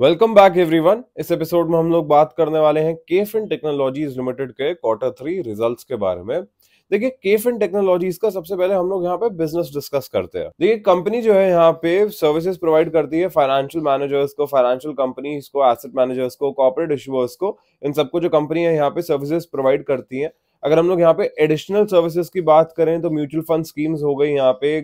Welcome back everyone इस episode में हम लोग बात करने वाले हैं केफिन टेक्नोलॉजीज़ लिमिटेड के क्वार्टर थ्री रिजल्ट्स के बारे में। देखिए केफिन टेक्नोलॉजीज़ का सबसे पहले हम लोग यहाँ पे बिज़नेस डिस्कस करते हैं। देखिए कंपनी जो है यहाँ पे सर्विसेज़ प्रोवाइड करती है फाइनेंशियल मैनेजर्स को फाइनेंशियल कंपनीज़ को एसेट मैनेजर्स को कॉर्पोरेट इशूअर्स को, इन सबको जो कंपनी है यहाँ पे सर्विसेज़ प्रोवाइड करती है। अगर हम लोग यहाँ पे एडिशनल सर्विसेज़ की बात करें तो म्यूचुअल फंड स्कीम्स हो गई यहाँ पे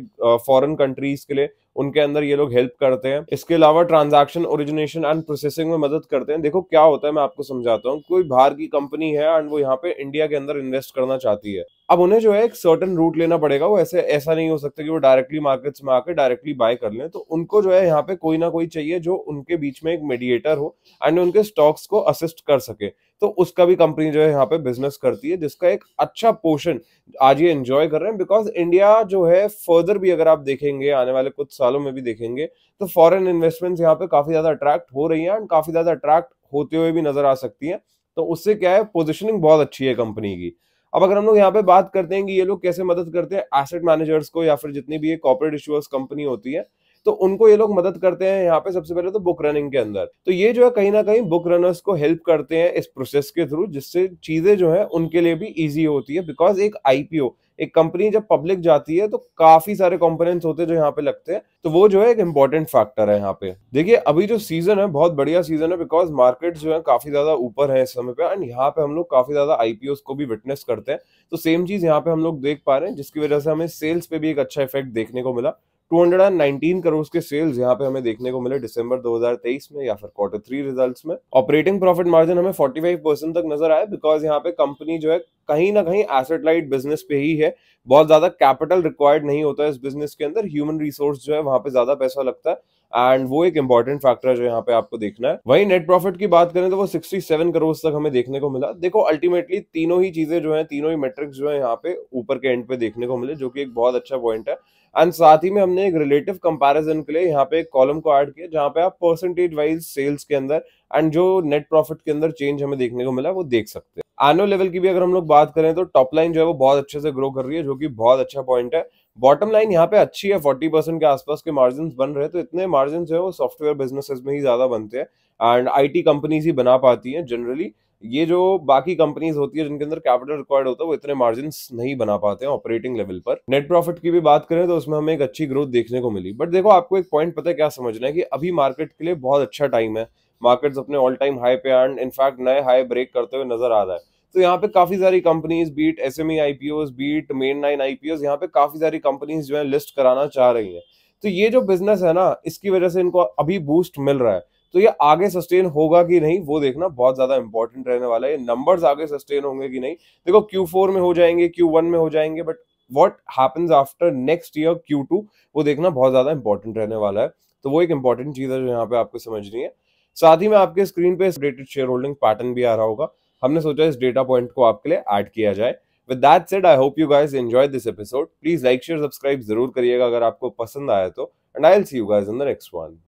फॉरेन कंट्रीज़ के लिए उनके अंदर ये लोग हेल्प करते हैं। इसके अलावा ट्रांजैक्शन ओरिजिनेशन एंड प्रोसेसिंग में मदद करते हैं। देखो क्या होता है, मैं आपको समझाता हूँ। कोई बाहर की कंपनी है एंड वो यहाँ पे इंडिया के अंदर इन्वेस्ट करना चाहती है। अब उन्हें जो है एक सर्टन रूट लेना पड़ेगा। वो ऐसे, ऐसा नहीं हो सकता कि वो डायरेक्टली मार्केट्स में आकर डायरेक्टली बाय कर लें। तो उनको जो है यहाँ पे कोई ना कोई चाहिए जो उनके बीच में एक मीडिएटर हो एंड उनके स्टॉक्स को असिस्ट कर सके। तो उसका भी कंपनी जो है यहाँ पे बिज़नेस करती है, जिसका एक अच्छा पोर्शन आज ये एंजॉय कर रहे हैं। बिकॉज़ इंडिया जो है फर्दर भी अगर आप देखेंगे आने वाले कुछ सालों में भी देखेंगे तो फॉरेन इन्वेस्टमेंट्स यहाँ पे काफ़ी ज़्यादा अट्रैक्ट हो रही है एंड काफ़ी ज़्यादा अट्रैक्ट होते हुए भी नज़र आ सकती है। तो उससे क्या है पोजिशनिंग बहुत अच्छी है कंपनी की। अब अगर हम लोग यहाँ पे बात करते हैं कि ये लोग कैसे मदद करते हैं एसेट मैनेजर्स को या फिर जितनी भी ये कॉर्पोरेट इशूअर्स कंपनी होती है तो उनको ये लोग मदद करते हैं यहाँ पे सबसे पहले तो बुक रनिंग के अंदर। तो ये जो है कहीं ना कहीं बुक रनर्स को हेल्प करते हैं इस प्रोसेस के थ्रू जिससे चीज़ें जो है उनके लिए भी इजी होती है बिकॉज़ एक आईपीओ एक कंपनी जब पब्लिक जाती है तो काफ़ी सारे कंपोनेंट्स होते हैं जो यहाँ पे लगते हैं। तो वो जो है, एक इंपॉर्टेंट फैक्टर है यहाँ पे। देखिए, अभी जो सीज़न है, बहुत बढ़िया सीज़न है बिकॉज़ मार्केट जो है काफ़ी ज़्यादा ऊपर है इस समय पे एंड यहाँ पे हम लोग काफ़ी ज़्यादा आईपीओ को भी विटनेस करते हैं। तो सेम चीज़ यहाँ पे हम लोग देख पा रहे हैं, जिसकी वजह से हमें सेल्स पे भी एक अच्छा इफ़ेक्ट देखने को मिला। 219 करोड़ के सेल्स यहाँ पे हमें देखने को मिले दिसंबर 2023 में या फिर क्वार्टर थ्री रिजल्ट्स में। ऑपरेटिंग प्रॉफिट मार्जिन हमें 45 परसेंट तक नज़र आया बिकॉज़ यहाँ पे कंपनी जो है कहीं ना कहीं एसेट लाइट बिज़नेस पे ही है। बहुत ज़्यादा कैपिटल रिक्वायर्ड नहीं होता है इस बिज़नेस के अंदर। ह्यूमन रिसोर्स जो है, वहाँ पे ज़्यादा पैसा लगता है। एंड वो एक इंपॉर्टेंट फैक्टर है जो यहाँ पे आपको देखना है। वही नेट प्रॉफिट की बात करें तो वो 67 करोड़ तक हमें देखने को मिला। देखो अल्टीमेटली तीनों ही चीज़ें जो है, तीनों ही मेट्रिक्स जो है यहाँ पे ऊपर के एंड पे देखने को मिले, जो कि एक बहुत अच्छा पॉइंट है। एंड साथ ही में हमने एक रिलेटिव कंपैरिजन के लिए यहाँ पे एक कॉलम को ऐड किया, जहाँ पे आप परसेंटेज वाइज सेल्स के अंदर एंड जो नेट प्रॉफिट के अंदर चेंज हमें देखने को मिला, वो देख सकते हैं। एनुअल लेवल की भी अगर हम लोग बात करें तो टॉप लाइन जो है वो बहुत अच्छे से ग्रो कर रही है, जो कि बहुत अच्छा पॉइंट है। बॉटम लाइन यहाँ पे अच्छी है फोर्टी परसेंट के आसपास के मार्जिन बन रहे हैं तो इतने मार्जिन जो है वो सॉफ्टवेयर बिजनेसेस में ही ज़्यादा बनते हैं एंड आईटी कंपनीज़ ही बना पाती हैं जनरली ये जो बाकी कंपनीज़ होती है जिनके अंदर कैपिटल रिक्वायर्ड होता है, वो इतने मार्जिन नहीं बना पाते हैं ऑपरेटिंग लेवल पर। नेट प्रॉफिट की भी बात करें तो उसमें हमें एक अच्छी ग्रोथ देखने को मिली। बट देखो, आपको एक पॉइंट पता है क्या समझना है कि अभी मार्केट के लिए बहुत अच्छा टाइम है। मार्केट्स अपने ऑल टाइम हाई पे एंड इनफैक्ट नए हाई ब्रेक करते हुए नज़र आ रहा है। तो यहाँ पे काफ़ी सारी companies be it S M IPO be it main line IPO यहाँ पे काफ़ी सारी कंपनीज़ जो है लिस्ट कराना चाह रही है। तो ये जो बिज़नेस है ना, इसकी वजह से इनको अभी बूस्ट मिल रहा है। तो ये आगे सस्टेन होगा कि नहीं, वो देखना बहुत ज़्यादा इंपॉर्टेंट रहने वाला है। नंबर्स आगे सस्टेन होंगे कि नहीं, देखो क्यू फोर में हो जाएँगे क्यू वन में हो जाएँगे but what happens after next year Q two वो देखना बहुत ज़्यादा इंपॉर्टेंट रहने वाला है। तो वो एक इंपॉर्टेंट चीज़ है जो यहाँ पे आपको समझनी है। साथ ही में आपके स्क्रीन पे अपडेटेड शेयर होल्डिंग पैटर्न भी आ रहा होगा। हमने सोचा इस डेटा पॉइंट को आपके लिए ऐड किया जाए। With that said I hope you guys enjoy this episode please like share subscribe ज़रूर करिएगा अगर आपको पसंद आया तो। And I will see you guys in the next one